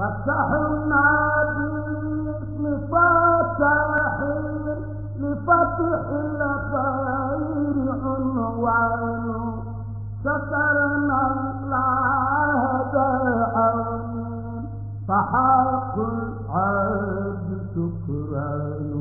فتحنا باسم فتحين لفتح الخير عنوان. شكرنا الله بعون فحق العبد شكران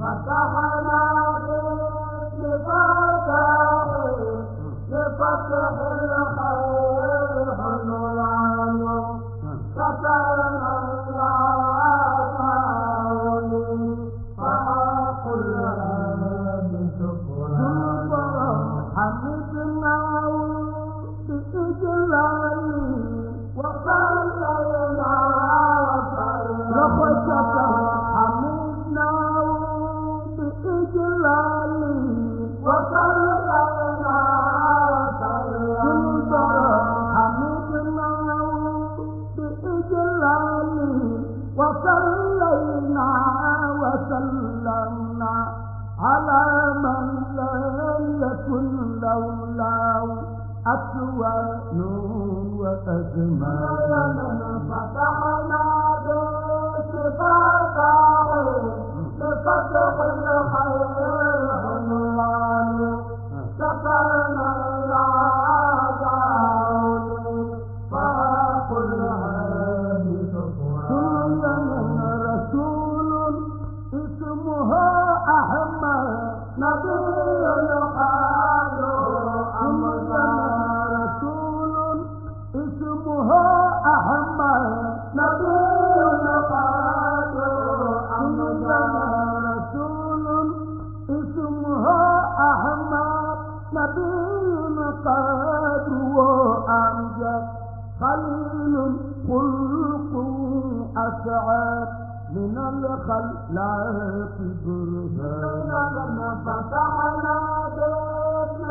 فتحنا باسم فتحين لفتح الخير فتحنا پتا نه أحمد نبي قالوا أمجد خليل خلق أسعد من الخلاق برهان فتحنا باسم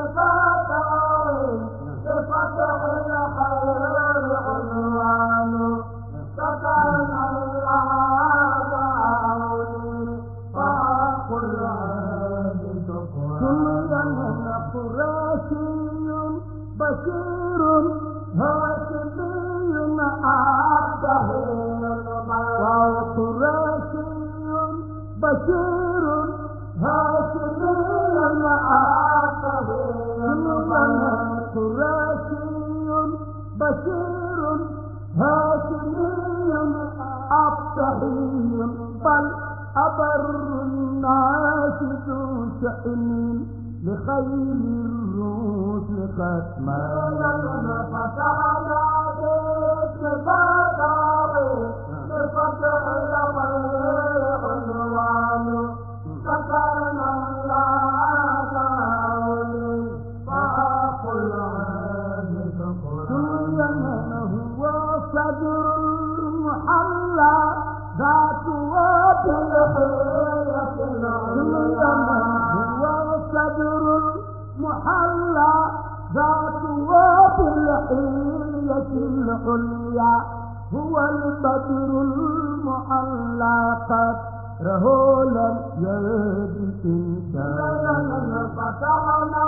عبده وقراشي بشير بشير هاشمي عبده بل أبر الناس ذو شأن لخير الرسل ختما فتحنا ڀڳوان صحيح چدر محلا وبالحية العليا هو البدر المحلى قدره لم يجد إنسان فتحنا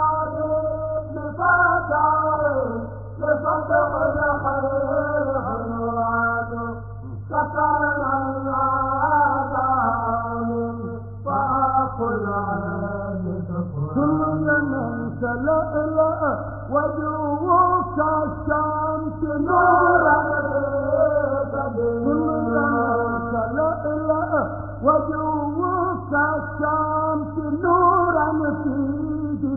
بفتحه لفتح الخير عنوان شكرنا الله فأقل ثم من سلألأ وجوك شانترم سيجو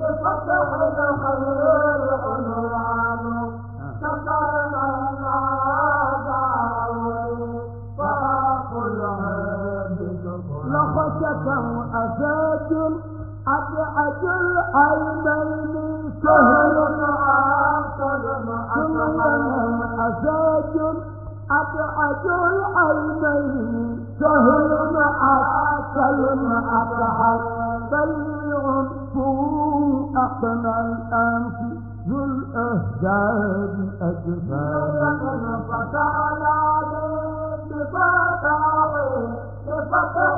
لفتح ڀڳوي أبعد العينين سهل أبعد بليغ فوق أقنى الأنف ذو الأهداب أجفان فتحنا بفتح بسيم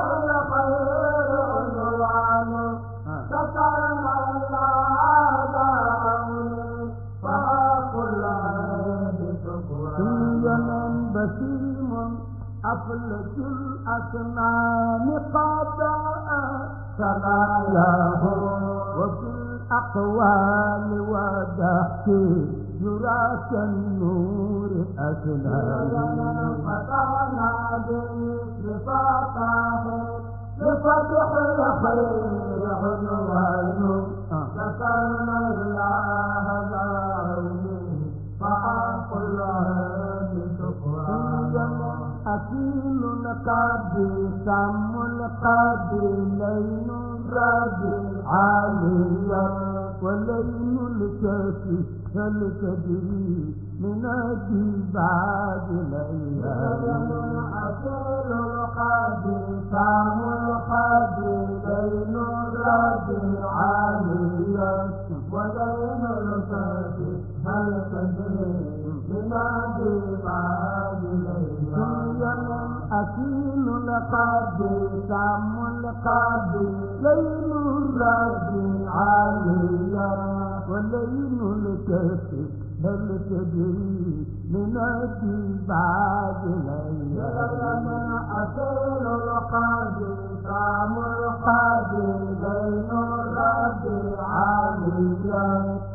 الأسنان قضاء سراياه وفي الأقوال ودحك يرى كالنور أسنان فتحنا بالذكر فاطاه لفتح الخير عنوان ذكرنا الله داعوني فحق العهد شكرا أكيل القاضي سم لين الرجل عاليا ولين الكافي فالكبير من الجبال ليالي أكل القاضي سام القاضي لين الرجل عاليا ولين الكافي فالكبير من الجبال ليالي أكيل القاضي سم القاضي لين الرجل عاليا ولين الكافي فالكبير من الجبال ليالي. أصيل القاضي سام القاضي لين الرد عاليا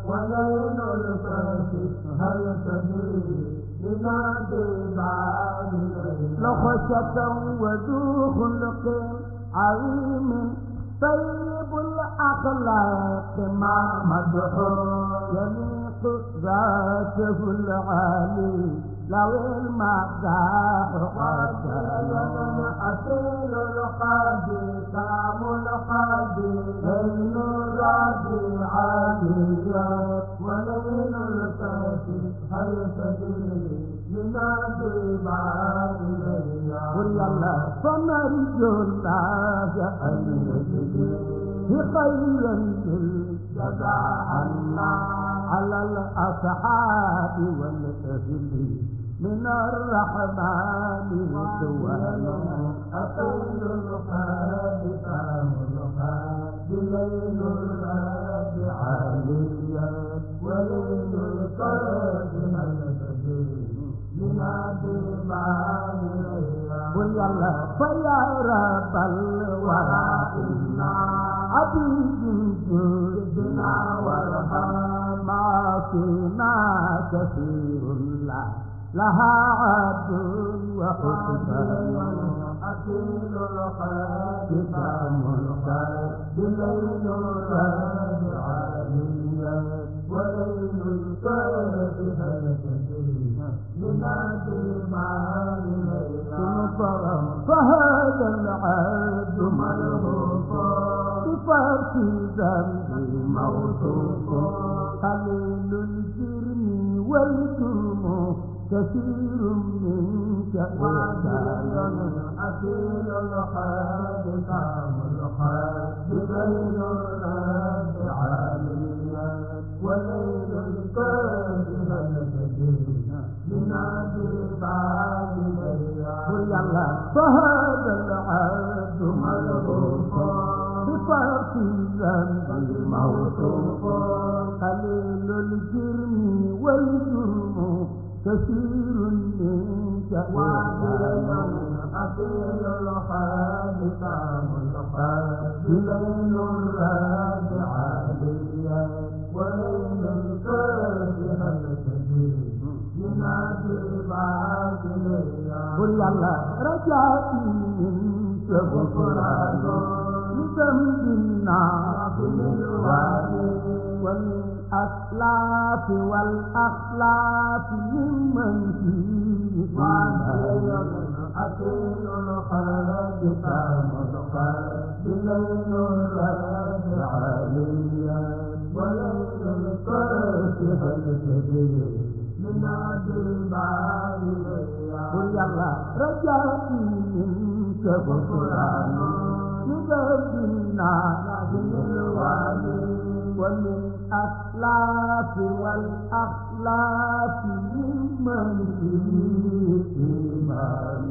ولين الكافي هل تدري لنادي بعد لخشة وذو خلق عظيم طيب الأخلاق مع مدحه يليق ذاته العالي لو المداح قتل أصيل القاضي سام القاضي لين الرد عاليا ولين الكافي هل تدري يلا فنرجو الله أن يجزي بخير عنا على الأصحاب والأهل من الرحمن رضوان أقل القاضي لين الرد عاليا ولين يلا فيا رب الورى إنا عبيد جودنا وارحم معصينا كثير لا. لها عبد وحسبان أكيد سام الخير بليل عاليا وليل تدري لنادي بعد فهذا العبد ملهوف بفرط ذنب موصوف قليل الجرم والجرم كثير منك. إحسان أكيد الخير سام الخير بليل الرد عاليا وليل الكافي فهذا العبد ملهوف بفرط ذنب موصوف قليل الجرم والجرم كثير منك إحسان أكيد الخير سام الخير بليل الرد عاليا وليل يلا رجائي منك غفران لذنبنا والأسلاف والأخلاف ممن فيه أكيد الخير سام الخير بليل الرد عاليا وليل الكافي هل تدري لنادي بعد قل يلا رجائي منك غفران لذنبنا ومن أسلاف والأخلاف ممن فيه إيمان